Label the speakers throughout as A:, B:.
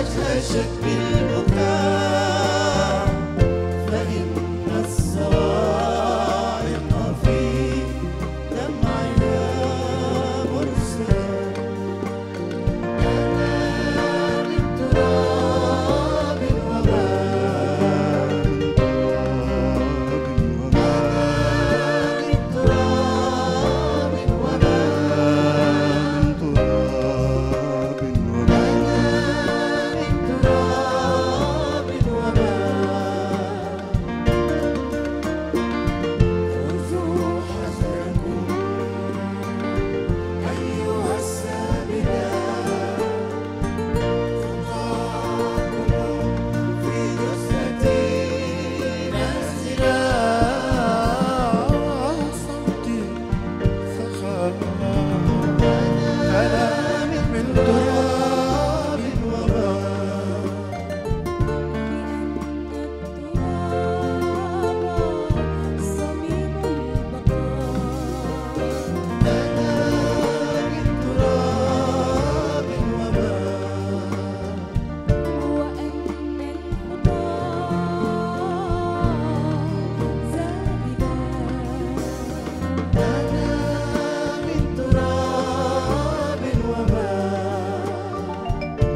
A: I should be prepared.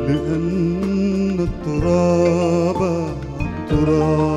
B: لأن التراب التراب